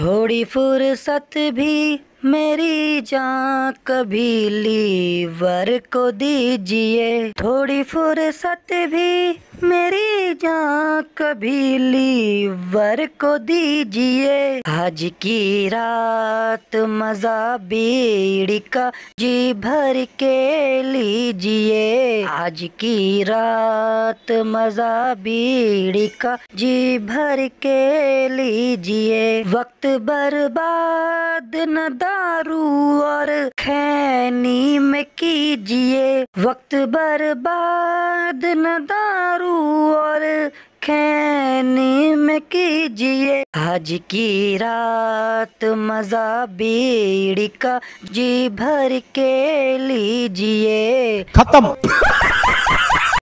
थोड़ी फुर्सत भी मेरी जान कभी लीवर को दीजिए। थोड़ी फुर्सत भी मेरी कभी लीवर को दीजिए। आज की रात मज़ा बीड़ी का जी भर के लीजिए। आज की रात मज़ा बीड़ी का जी भर के लीजिए। वक्त बर्बाद न दारू और खैनी में कीजिए। वक्त बर्बाद न दारू कीजिए। आज की रात मज़ा बीड़ी का जी भर के लीजिए। खत्म।